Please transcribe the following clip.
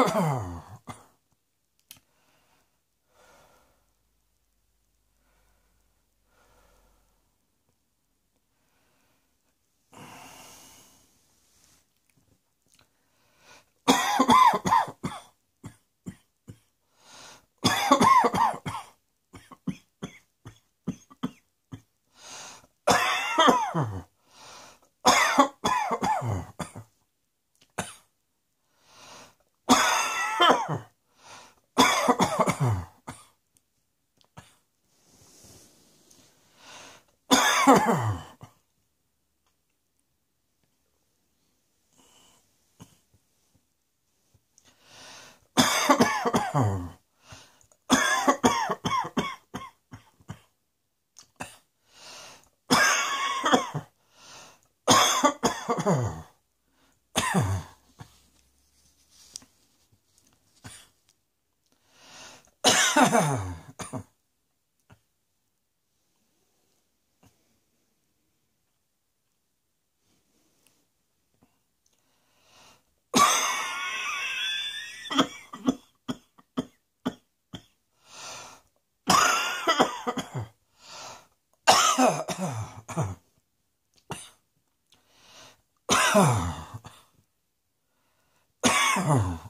Oh. Oh. Ha ha. Oh.